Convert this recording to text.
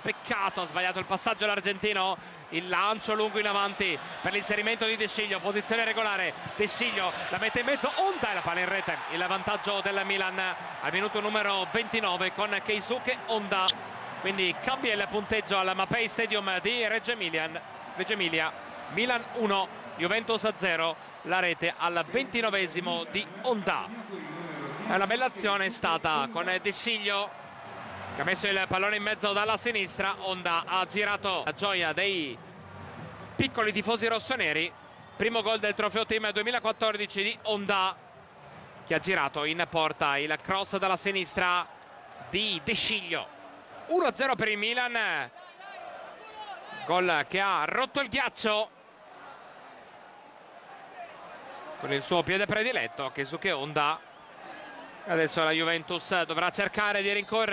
Peccato, ha sbagliato il passaggio l'argentino, il lancio lungo in avanti per l'inserimento di De Sciglio, posizione regolare, De Sciglio la mette in mezzo, Onda e la palla in rete, il vantaggio del Milan al minuto numero 29 con Keisuke Onda, quindi cambia il punteggio al Mapei Stadium di Reggio, Emilian, Reggio Emilia, Milan 1, Juventus 0, la rete al 29 di Onda. La bella azione è stata con De Sciglio che ha messo il pallone in mezzo dalla sinistra Onda ha girato la gioia dei piccoli tifosi rossoneri. Primo gol del trofeo team 2014 di Onda che ha girato in porta il cross dalla sinistra di De Sciglio. 1-0 per il Milan. Gol che ha rotto il ghiaccio con il suo piede prediletto che Onda adesso la Juventus dovrà cercare di rincorrere